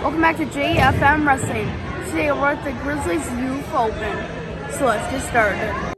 Welcome back to JFM Wrestling. Today we're at the Grizzlies Youth Open. So let's get started.